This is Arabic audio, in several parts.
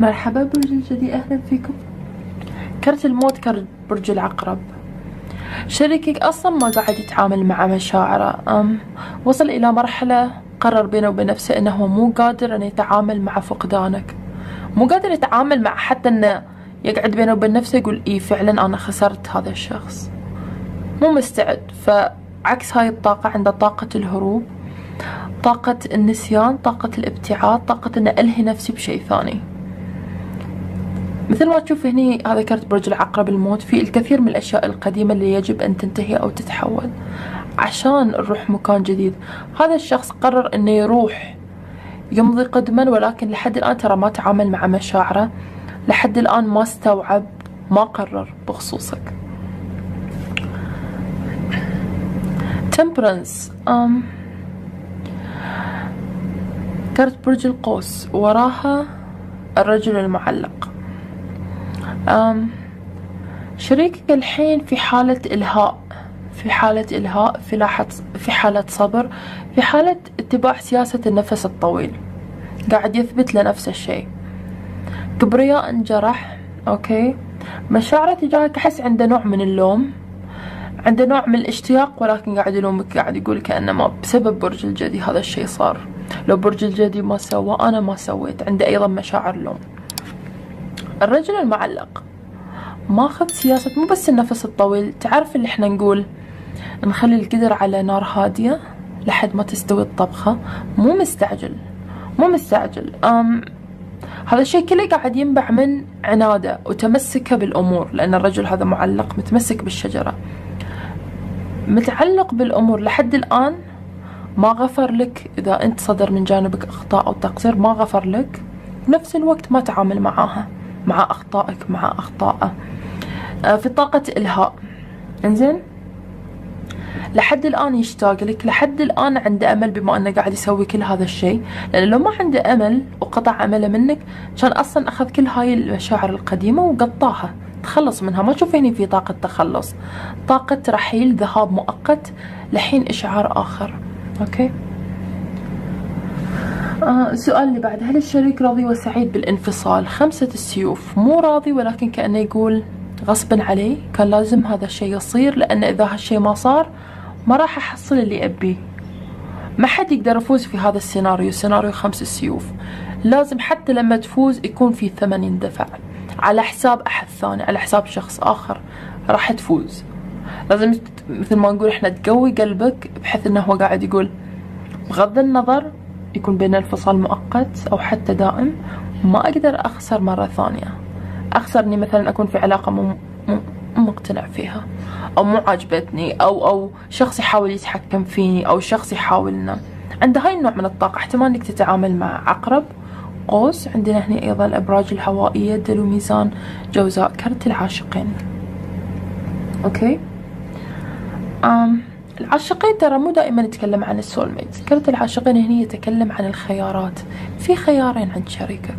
مرحبا برج الجدي أهلا فيكم. كرت الموت كرت برج العقرب. شريكك أصلا ما قاعد يتعامل مع مشاعره. أم وصل إلى مرحلة قرر بينه وبين نفسه أنه مو قادر أن يتعامل مع فقدانك. مو قادر يتعامل مع حتى أنه يقعد بينه وبين نفسه يقول إيه فعلا أنا خسرت هذا الشخص. مو مستعد. فعكس هاي الطاقة عنده طاقة الهروب طاقة النسيان طاقة الابتعاد طاقة أن ألهي نفسي بشيء ثاني. مثل ما تشوف هني هذا كرت برج العقرب الموت في الكثير من الأشياء القديمة اللي يجب أن تنتهي أو تتحول عشان نروح مكان جديد. هذا الشخص قرر أنه يروح يمضي قدما ولكن لحد الآن ترى ما تعامل مع مشاعره. لحد الآن ما استوعب ما قرر بخصوصك. temperance أم كرت برج القوس وراها الرجل المعلق. شريكك الحين في حالة إلهاء في حالة إلهاء في, لاحة في حالة صبر في حالة اتباع سياسة النفس الطويل. قاعد يثبت لنفس الشيء كبرياء انجرح أوكي. مشاعره تجاهك أحس عنده نوع من اللوم عنده نوع من الاشتياق ولكن قاعد يلومك قاعد يقول كأنما بسبب برج الجدي هذا الشيء صار. لو برج الجدي ما سوى أنا ما سويت عنده أيضا مشاعر لوم. الرجل المعلق. ماخذ سياسة مو بس النفس الطويل. تعرف اللي إحنا نقول نخلي القدر على نار هادية لحد ما تستوي الطبخة؟ مو مستعجل. مو مستعجل. أم هذا الشيء كله قاعد ينبع من عناده وتمسكه بالأمور لأن الرجل هذا معلق متمسك بالشجرة. متعلق بالأمور لحد الآن ما غفر لك. إذا أنت صدر من جانبك أخطاء أو تقصير ما غفر لك. بنفس الوقت ما تعامل معاها. مع أخطائك مع أخطائه آه، في طاقة إلهاء. إنزين؟ لحد الآن يشتاق لك. لحد الآن عنده أمل بما أنه قاعد يسوي كل هذا الشيء. لأنه لو ما عنده أمل وقطع أمله منك كان أصلا أخذ كل هاي المشاعر القديمة وقطاها تخلص منها. ما تشوف هني في طاقة تخلص. طاقة رحيل ذهاب مؤقت لحين إشعار آخر. أوكي؟ آه السؤال اللي بعد هل الشريك راضي وسعيد بالانفصال؟ خمسة السيوف. مو راضي ولكن كأنه يقول غصبا علي كان لازم هذا الشيء يصير لأن إذا هالشيء ما صار ما راح أحصل اللي أبيه ما حد يقدر يفوز في هذا السيناريو سيناريو خمس السيوف. لازم حتى لما تفوز يكون في ثمن يندفع. على حساب أحد ثاني على حساب شخص آخر راح تفوز. لازم مثل ما نقول إحنا تقوي قلبك بحيث إنه هو قاعد يقول بغض النظر يكون بين انفصال مؤقت أو حتى دائم ما أقدر أخسر مرة ثانية. أخسر إني مثلا أكون في علاقة مو مقتنع فيها أو مو عاجبتني أو أو شخص يحاول يتحكم فيني أو شخص يحاول انه عنده هاي النوع من الطاقة احتمال إنك تتعامل مع عقرب قوس. عندنا هنا أيضا الأبراج الهوائية دلو ميزان جوزاء كرت العاشقين. أوكي؟ أم العاشقين ترى مو دائما نتكلم عن ال soulmate كرت العاشقين هنا يتكلم عن الخيارات. في خيارين عند شريكك.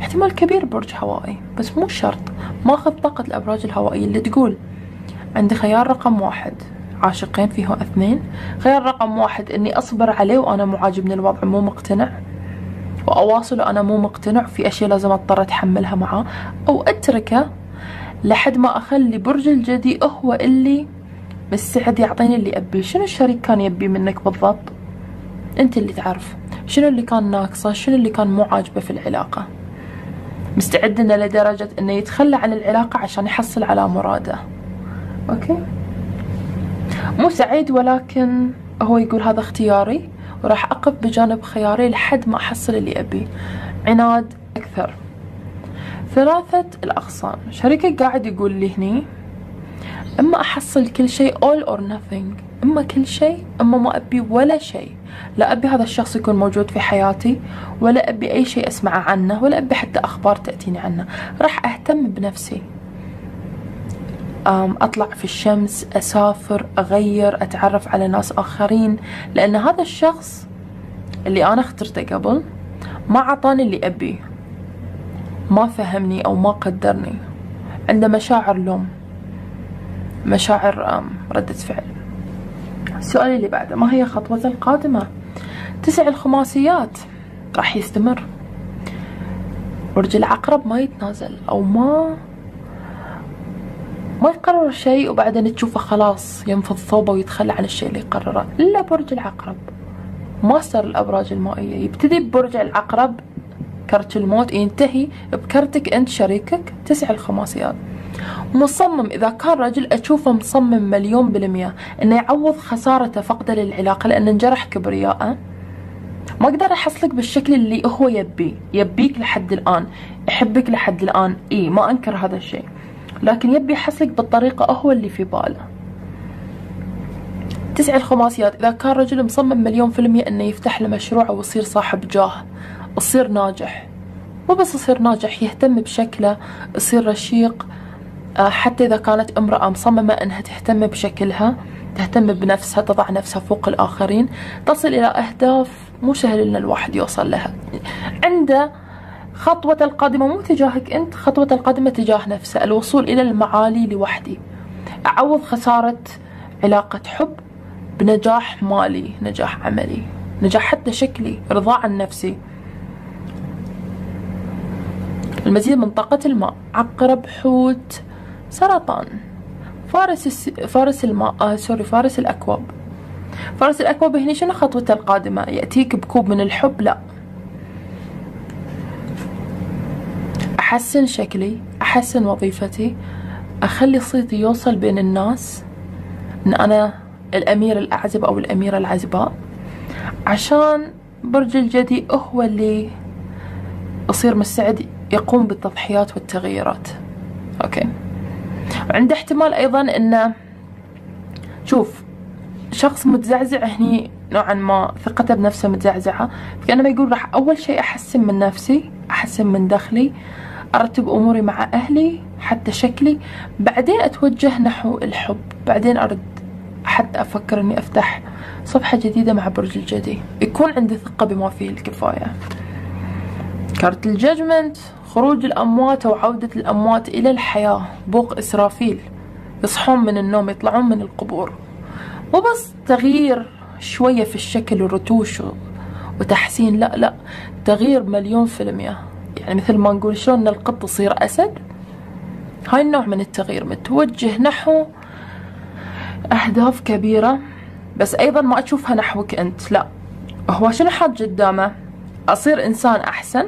احتمال كبير برج هوائي. بس مو شرط. ماخذ طاقة الأبراج الهوائية اللي تقول عندي خيار رقم واحد. عاشقين فيه اثنين. خيار رقم واحد إني أصبر عليه وأنا مو عاجبني الوضع مو مقتنع. واواصل وأنا مو مقتنع في أشياء لازم أضطر أتحملها معاه. أو أتركه لحد ما أخلي برج الجدي هو اللي مستعد يعطيني اللي ابيه شنو الشريك كان يبي منك بالضبط؟ أنت اللي تعرف. شنو اللي كان ناقصه؟ شنو اللي كان مو عاجبه في العلاقة؟ مستعد إنه لدرجة إنه يتخلى عن العلاقة عشان يحصل على مراده. أوكي؟ مو سعيد ولكن هو يقول هذا اختياري وراح أقف بجانب خياري لحد ما أحصل اللي ابيه عناد أكثر. ثلاثة الأغصان. شريكك قاعد يقول لي هني إما أحصل كل شيء all or nothing إما كل شيء إما ما أبي ولا شيء. لا أبي هذا الشخص يكون موجود في حياتي ولا أبي أي شيء أسمعه عنه ولا أبي حتى أخبار تأتيني عنه. راح أهتم بنفسي. أطلع في الشمس أسافر أغير أتعرف على ناس آخرين. لأن هذا الشخص اللي أنا اخترته قبل ما عطاني اللي ابيه ما فهمني أو ما قدرني. عنده مشاعر لوم. مشاعر ردة فعل. السؤال اللي بعده ما هي خطوته القادمة؟ تسع الخماسيات راح يستمر. برج العقرب ما يتنازل أو ما ما يقرر شيء وبعدين تشوفه خلاص ينفض ثوبه ويتخلى عن الشيء اللي قرره إلا برج العقرب. ماستر الأبراج المائية. يبتدي ببرج العقرب كرت الموت ينتهي بكرتك أنت شريكك تسع الخماسيات. مصمم إذا كان رجل أشوفه مصمم مليون بالمية إنه يعوض خسارته فقده للعلاقة لأنه انجرح كبرياءه ما أقدر أحصلك بالشكل اللي هو يبيه يبيك لحد الآن يحبك لحد الآن. إي ما أنكر هذا الشيء. لكن يبي يحصلك بالطريقة هو اللي في باله. تسع الخماسيات إذا كان رجل مصمم مليون في المية إنه يفتح له مشروع ويصير صاحب جاه يصير ناجح. مو بس يصير ناجح يهتم بشكله يصير رشيق حتى إذا كانت امرأة مصممة أنها تهتم بشكلها تهتم بنفسها تضع نفسها فوق الآخرين تصل إلى أهداف مو سهل إن الواحد يوصل لها. عنده خطوة القادمة مو تجاهك أنت خطوة القادمة تجاه نفسه الوصول إلى المعالي لوحدي أعوض خسارة علاقة حب بنجاح مالي نجاح عملي نجاح حتى شكلي رضا عن نفسي. المزيد من طاقة الماء. عقرب حوت سرطان. فارس الس... فارس الماء آه سوري فارس الأكواب. فارس الأكواب هنا شنو خطوته القادمة؟ يأتيك بكوب من الحب؟ لا. أحسن شكلي أحسن وظيفتي أخلي صيتي يوصل بين الناس إن أنا الأمير الأعزب أو الأميرة العزباء عشان برج الجدي هو اللي يصير مستعد يقوم بالتضحيات والتغييرات. أوكي. وعنده احتمال أيضا أنه شوف شخص متزعزع هني نوعا ما ثقته بنفسه متزعزعة كأنما يقول راح أول شيء أحسن من نفسي أحسن من دخلي أرتب أموري مع أهلي حتى شكلي بعدين أتوجه نحو الحب بعدين أرد حتى أفكر أني أفتح صفحة جديدة مع برج الجدي. يكون عندي ثقة بما فيه الكفاية. كارت ال judgement خروج الأموات وعودة الأموات إلى الحياة بوق إسرافيل يصحون من النوم يطلعون من القبور. مو بس تغيير شوية في الشكل والرتوش وتحسين لا لا تغيير مليون في المية. يعني مثل ما نقول شلون ان القط يصير أسد؟ هاي النوع من التغيير متوجه نحو أهداف كبيرة. بس أيضا ما أشوفها نحوك أنت لا. هو شنو حاط قدامه؟ أصير إنسان أحسن؟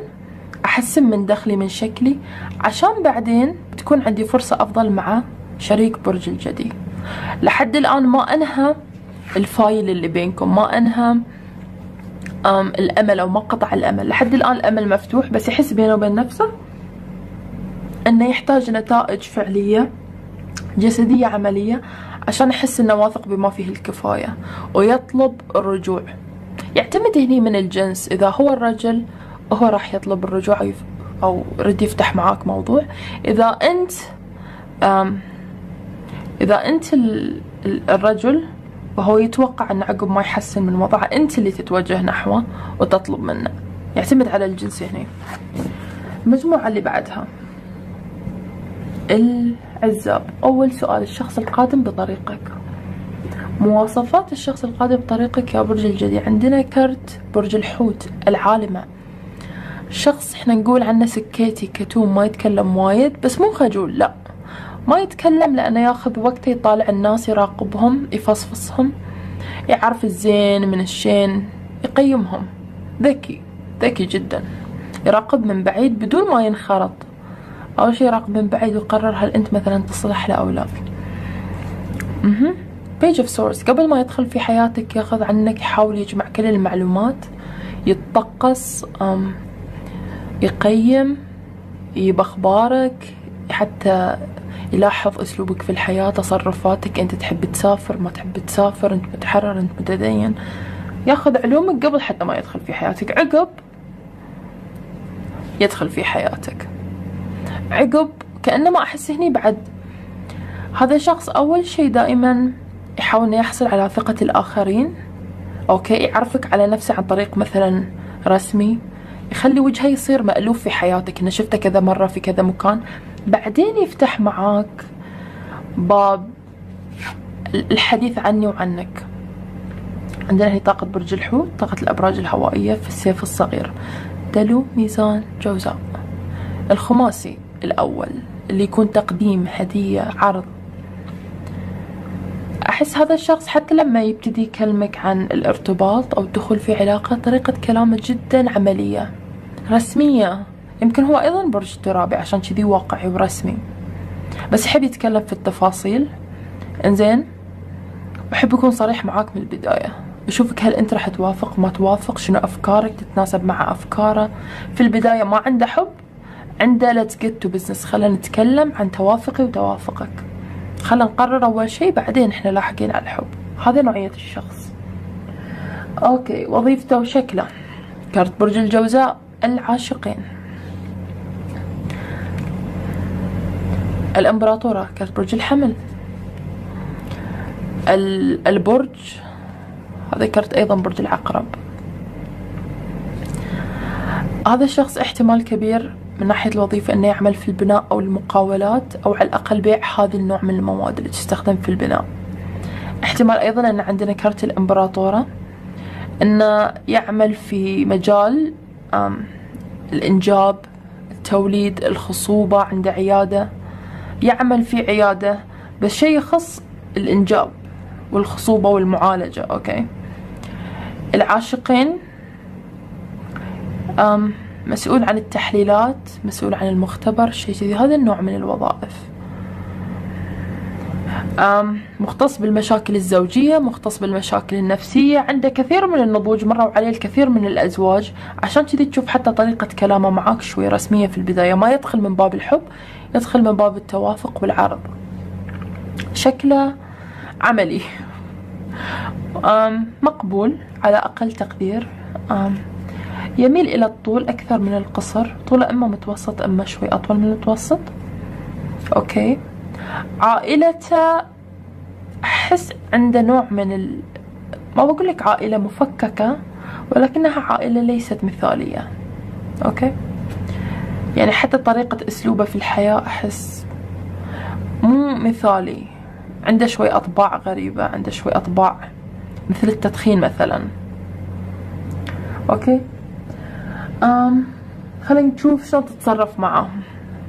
أحسن من دخلي من شكلي عشان بعدين تكون عندي فرصة أفضل مع شريك برج الجدي لحد الآن ما أنهى الفايل اللي بينكم ما أنهى الأمل أو ما قطع الأمل. لحد الآن الأمل مفتوح بس يحس بينه وبين نفسه إنه يحتاج نتائج فعلية جسدية عملية عشان يحس إنه واثق بما فيه الكفاية ويطلب الرجوع. يعتمد هني من الجنس إذا هو الرجل هو راح يطلب الرجوع أو يرد يفتح معاك موضوع. إذا أنت إذا أنت الرجل وهو يتوقع أن عقب ما يحسن من وضعه أنت اللي تتوجه نحوه وتطلب منه. يعتمد على الجنس هنا. المجموعة اللي بعدها. العزاب. أول سؤال الشخص القادم بطريقك. مواصفات الشخص القادم بطريقك يا برج الجدي. عندنا كرت برج الحوت العالمة. شخص إحنا نقول عنه سكيتي كتوم ما يتكلم وايد بس مو خجول لا. ما يتكلم لأنه ياخذ وقته يطالع الناس يراقبهم يفصفصهم يعرف الزين من الشين يقيمهم. ذكي ذكي جدا. يراقب من بعيد بدون ما ينخرط. أول شي يراقب من بعيد ويقرر هل أنت مثلا تصلح له أو لا. page of swords قبل ما يدخل في حياتك ياخذ عنك يحاول يجمع كل المعلومات يتطقس يقيم يجيب أخبارك حتى يلاحظ أسلوبك في الحياة تصرفاتك أنت تحب تسافر ما تحب تسافر أنت متحرر أنت متدين. ياخذ علومك قبل حتى ما يدخل في حياتك. عقب يدخل في حياتك. عقب كأنما أحس هني بعد. هذا الشخص أول شيء دائما يحاول إنه يحصل على ثقة الآخرين. أوكي يعرفك على نفسه عن طريق مثلا رسمي. يخلي وجهه يصير مألوف في حياتك. إنه شفته كذا مرة في كذا مكان بعدين يفتح معاك باب الحديث عني وعنك. عندنا هي طاقة برج الحوت طاقة الأبراج الهوائية في السيف الصغير. دلو ميزان جوزاء. الخماسي الأول اللي يكون تقديم هدية عرض. أحس هذا الشخص حتى لما يبتدي يكلمك عن الارتباط أو الدخول في علاقة طريقة كلامه جدا عملية رسمية. يمكن هو أيضا برج ترابي عشان كذي واقعي ورسمي. بس يحب يتكلم في التفاصيل. إنزين ويحب يكون صريح معاك من البداية. يشوفك هل أنت راح توافق ما توافق شنو أفكارك تتناسب مع أفكاره. في البداية ما عنده حب عنده let's get to business. خلينا نتكلم عن توافقي وتوافقك. خلينا نقرر أول شيء بعدين إحنا لاحقين على الحب. هذه نوعية الشخص. أوكي وظيفته وشكله كارت برج الجوزاء العاشقين. الإمبراطورة كانت برج الحمل. البرج هذا كرت أيضا برج العقرب. هذا الشخص احتمال كبير من ناحية الوظيفة إنه يعمل في البناء أو المقاولات أو على الأقل بيع هذا النوع من المواد اللي تستخدم في البناء. احتمال أيضا أن عندنا كرت الإمبراطورة إنه يعمل في مجال الإنجاب التوليد الخصوبة عنده عيادة يعمل في عيادة بس شيء يخص الإنجاب والخصوبة والمعالجة أوكي. العاشقين أم مسؤول عن التحليلات مسؤول عن المختبر شيء كذي. هذا النوع من الوظائف. مختص بالمشاكل الزوجية مختص بالمشاكل النفسية. عنده كثير من النضوج مروا عليه الكثير من الأزواج. عشان كذي تشوف حتى طريقة كلامه معاك شوي رسمية في البداية. ما يدخل من باب الحب يدخل من باب التوافق والعرض. شكله عملي. مقبول على أقل تقدير. يميل إلى الطول أكثر من القصر. طوله إما متوسط إما شوي أطول من المتوسط. أوكي. عائلته أحس عنده نوع من ال... ما بقول لك عائلة مفككة ولكنها عائلة ليست مثالية. أوكي. يعني حتى طريقة أسلوبه في الحياة أحس مو مثالي. عنده شوي أطباع غريبة عنده شوي أطباع مثل التدخين مثلا. أوكي. أم خلينا نشوف شلون تتصرف معاه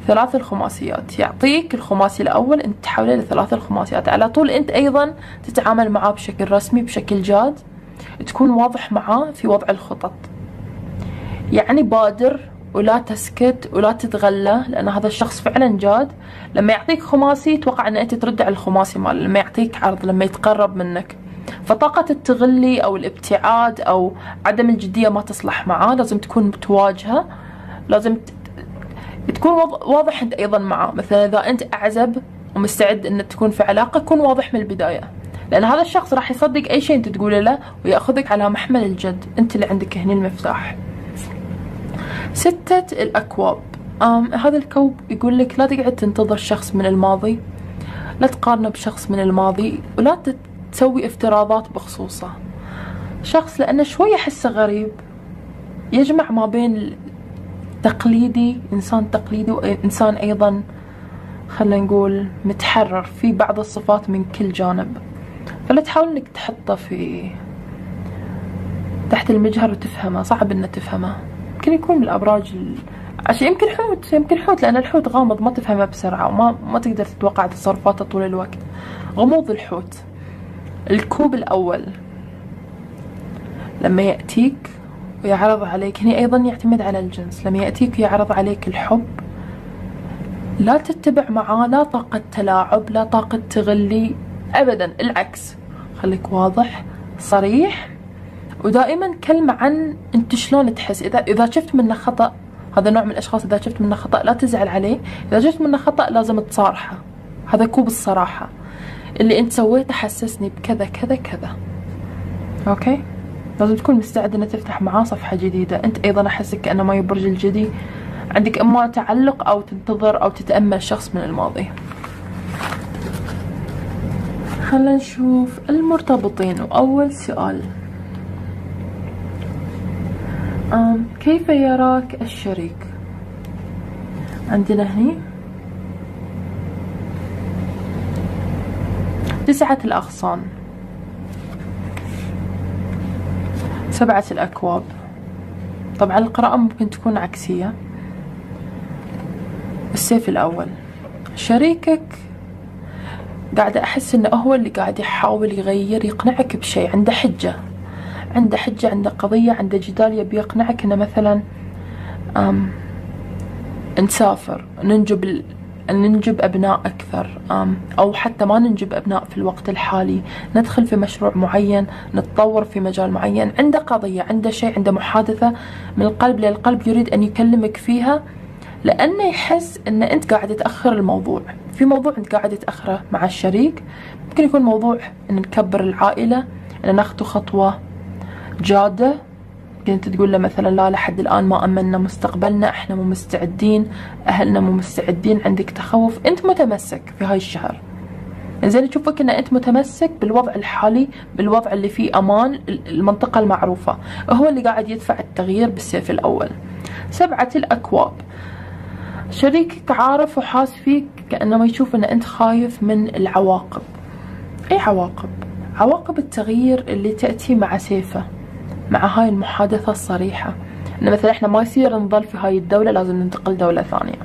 ثلاث الخماسيات. يعطيك الخماسي الأول أنت تحوله لثلاث الخماسيات. على طول أنت أيضا تتعامل معاه بشكل رسمي بشكل جاد. تكون واضح معاه في وضع الخطط. يعني بادر ولا تسكت ولا تتغلى لأن هذا الشخص فعلا جاد. لما يعطيك خماسي توقع أن أنت ترد على الخماسي مال لما يعطيك عرض لما يتقرب منك. فطاقة التغلي أو الابتعاد أو عدم الجدية ما تصلح معاه لازم تكون متواجهة لازم تكون واضح أنت أيضا معاه. مثلا إذا أنت أعزب ومستعد أن تكون في علاقة كن واضح من البداية. لأن هذا الشخص راح يصدق أي شيء أنت تقوله له ويأخذك على محمل الجد. أنت اللي عندك هنا المفتاح. ستة الأكواب. أم هذا الكوب يقول لك لا تقعد تنتظر شخص من الماضي لا تقارنه بشخص من الماضي ولا تسوي افتراضات بخصوصه. شخص لأنه شوي أحسه غريب يجمع ما بين تقليدي إنسان تقليدي وإنسان أيضا خلينا نقول متحرر في بعض الصفات من كل جانب. فلا تحاول إنك تحطه في تحت المجهر وتفهمه صعب إنه تفهمه. يمكن يكون من الأبراج ال... عشان يمكن حوت يمكن حوت لأن الحوت غامض ما تفهمه بسرعة وما ما تقدر تتوقع تصرفاته طول الوقت. غموض الحوت. الكوب الأول. لما يأتيك ويعرض عليك هنا أيضا يعتمد على الجنس. لما يأتيك ويعرض عليك الحب لا تتبع معاه لا طاقة تلاعب لا طاقة تغلي ابدا العكس. خليك واضح صريح ودائما كلمة عن أنت شلون تحس. إذا إذا شفت منه خطأ هذا نوع من الأشخاص إذا شفت منه خطأ لا تزعل عليه. إذا شفت منه خطأ لازم تصارحه. هذا كوب الصراحة. اللي انت سويته حسسني بكذا كذا كذا. أوكي؟ لازم تكون مستعد ان تفتح معاه صفحة جديدة. أنت أيضا أحسك كأنه ما يبرج الجدي. عندك اما تعلق أو تنتظر أو تتأمل شخص من الماضي. خلنا نشوف المرتبطين. وأول سؤال. كيف يراك الشريك؟ عندنا هني. تسعة الأغصان. سبعة الأكواب. طبعا القراءة ممكن تكون عكسية. السيف الأول. شريكك. قاعدة أحس إنه هو اللي قاعد يحاول يغير يقنعك بشيء عنده حجة. عنده حجة عنده قضية عنده جدال يبي يقنعك إنه مثلا أم نسافر ننجب ننجب أبناء أكثر أو حتى ما ننجب أبناء في الوقت الحالي. ندخل في مشروع معين نتطور في مجال معين عنده قضية عنده شيء عنده محادثة من القلب للقلب يريد أن يكلمك فيها لأنه يحس أن أنت قاعد تأخر الموضوع. في موضوع أنت قاعد تأخره مع الشريك ممكن يكون موضوع أن نكبر العائلة أن ناخذ خطوة جادة كنت تقول له مثلا لا لحد الآن ما أمنا مستقبلنا إحنا مو مستعدين أهلنا مو مستعدين عندك تخوف أنت متمسك في هاي الشهر. زين يشوفك إن أنت متمسك بالوضع الحالي بالوضع اللي فيه أمان المنطقة المعروفة. هو اللي قاعد يدفع التغيير بالسيف الأول. سبعة الأكواب. شريكك عارف وحاس فيك كأنما يشوف إن أنت خايف من العواقب. اي عواقب؟ عواقب التغيير اللي تأتي مع سيفه. مع هاي المحادثة الصريحة. إن مثلا إحنا ما يصير نظل في هاي الدولة لازم ننتقل دولة ثانية.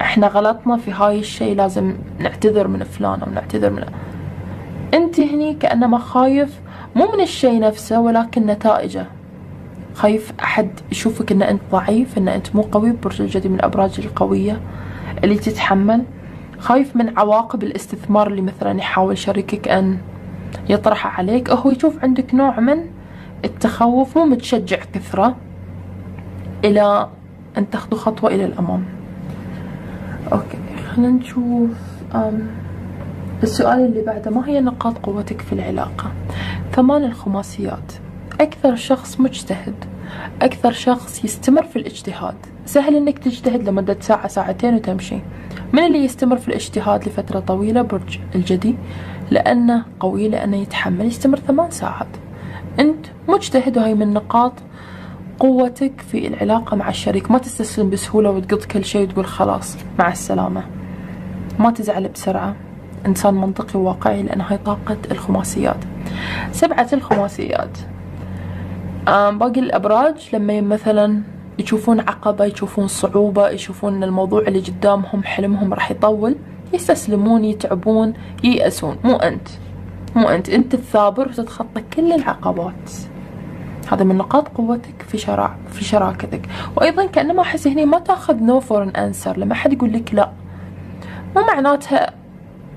إحنا غلطنا في هاي الشيء لازم نعتذر من فلان أو نعتذر من أنت هني كأنما خايف مو من الشيء نفسه ولكن نتائجه. خايف أحد يشوفك إن أنت ضعيف إن أنت مو قوي برج الجدي من الأبراج القوية اللي تتحمل. خايف من عواقب الاستثمار اللي مثلا يحاول شريكك أن يطرحه عليك. هو يشوف عندك نوع من التخوف مو متشجع كثرة إلى أن تاخذوا خطوة إلى الأمام. أوكي خلينا نشوف السؤال اللي بعده ما هي نقاط قوتك في العلاقة؟ ثمان الخماسيات. أكثر شخص مجتهد أكثر شخص يستمر في الاجتهاد. سهل إنك تجتهد لمدة ساعة ساعتين وتمشي. من اللي يستمر في الاجتهاد لفترة طويلة؟ برج الجدي لأنه قوي لأنه يتحمل يستمر ثمان ساعات. أنت مجتهد وهي من نقاط قوتك في العلاقة مع الشريك. ما تستسلم بسهولة وتقض كل شيء وتقول خلاص مع السلامة. ما تزعل بسرعة. إنسان منطقي وواقعي لأن هاي طاقة الخماسيات. سبعة الخماسيات. باقي الأبراج لما مثلا يشوفون عقبة يشوفون صعوبة يشوفون أن الموضوع اللي قدامهم حلمهم راح يطول يستسلمون يتعبون ييأسون. مو أنت. مو أنت أنت تثابر وتتخطى كل العقبات. هذا من نقاط قوتك في شراع في شراكتك. وأيضا كأنما أحس هنا ما تأخذ no for an answer لما حد يقول لك لا مو معناتها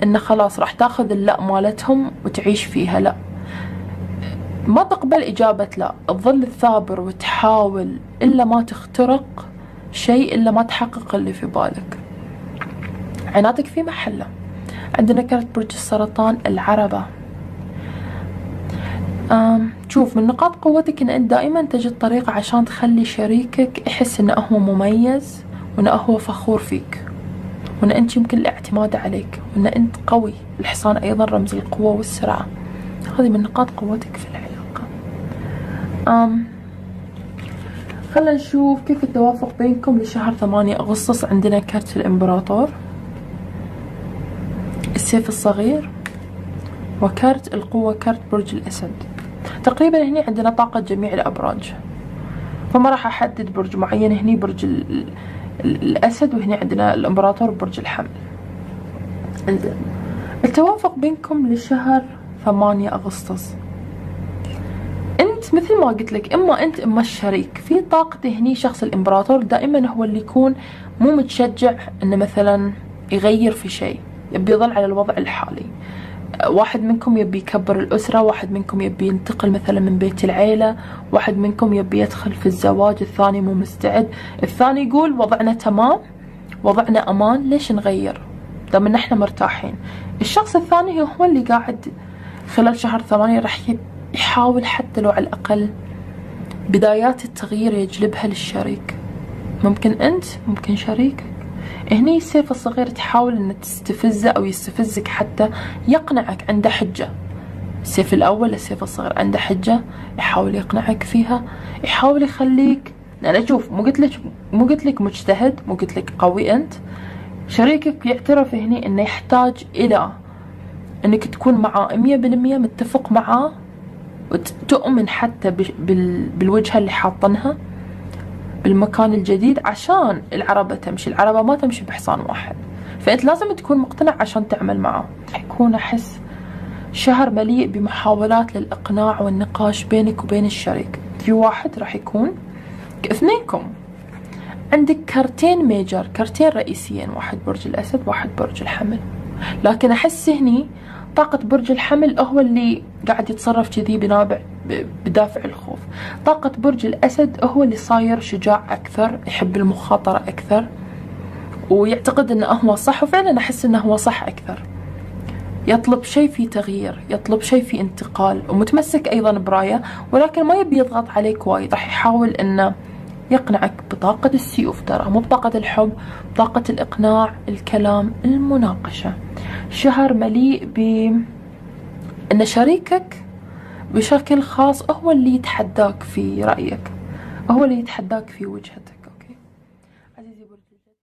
إنه خلاص راح تأخذ اللا مالتهم وتعيش فيها لا. ما تقبل إجابة لا. تظل الثابر وتحاول إلا ما تخترق شيء إلا ما تحقق اللي في بالك. عنادك في محلة. عندنا كارت برج السرطان العربة. شوف من نقاط قوتك إن أنت دائما تجد طريقة عشان تخلي شريكك يحس انه هو مميز وانه هو فخور فيك. وإن أنت يمكن الاعتماد عليك وإن أنت قوي. الحصان أيضا رمز القوة والسرعة. هذه من نقاط قوتك في العلاقة. أم خلنا نشوف كيف التوافق بينكم لشهر ثمانية أغسطس عندنا كارت الإمبراطور. السيف الصغير وكارت القوة كارت برج الأسد. تقريبا هني عندنا طاقة جميع الأبراج. فما راح أحدد برج معين هني برج ال الأسد وهني عندنا الإمبراطور برج الحمل. التوافق بينكم لشهر ثمانية أغسطس. أنت مثل ما قلت لك إما أنت إما الشريك. في طاقة هني شخص الإمبراطور دائما هو اللي يكون مو متشجع إنه مثلا يغير في شيء يبي يظل على الوضع الحالي. واحد منكم يبي يكبر الأسرة واحد منكم يبي ينتقل مثلا من بيت العيلة واحد منكم يبي يدخل في الزواج الثاني مو مستعد. الثاني يقول وضعنا تمام وضعنا أمان ليش نغير؟ دام إن إحنا مرتاحين. الشخص الثاني هو اللي قاعد خلال شهر ثمانية راح يحاول حتى لو على الأقل بدايات التغيير يجلبها للشريك. ممكن أنت ممكن شريكك هني السيف الصغير تحاول ان تستفزه أو يستفزك حتى يقنعك عنده حجة. السيف الأول السيف الصغير عنده حجة يحاول يقنعك فيها يحاول يخليك أنا أشوف مو قلت لك مو قلت لك مجتهد مو قلت لك قوي أنت. شريكك يعترف هني إنه يحتاج إلى إنك تكون معاه مية بالمية متفق معاه وتؤمن حتى بالوجهة اللي حاطنها. بالمكان الجديد عشان العربة تمشي. العربة ما تمشي بحصان واحد. فأنت لازم تكون مقتنع عشان تعمل معه. يكون أحس شهر مليء بمحاولات للإقناع والنقاش بينك وبين الشريك. في واحد راح يكون اثنينكم عندك كرتين ميجر كرتين رئيسيين واحد برج الأسد واحد برج الحمل. لكن أحس هني طاقة برج الحمل هو اللي قاعد يتصرف كذي بنابع. بدافع الخوف. طاقة برج الأسد هو اللي صاير شجاع أكثر يحب المخاطرة أكثر ويعتقد أنه هو صح وفعلا أحس أنه هو صح أكثر. يطلب شيء في تغيير يطلب شيء في انتقال ومتمسك أيضا براية ولكن ما يبي يضغط عليك وايد. راح يحاول أنه يقنعك بطاقة السيوف ترى مو بطاقة الحب بطاقة الإقناع الكلام المناقشة. شهر مليء ب أن شريكك بشكل خاص هو اللي يتحداك في رأيك هو اللي يتحداك في وجهتك.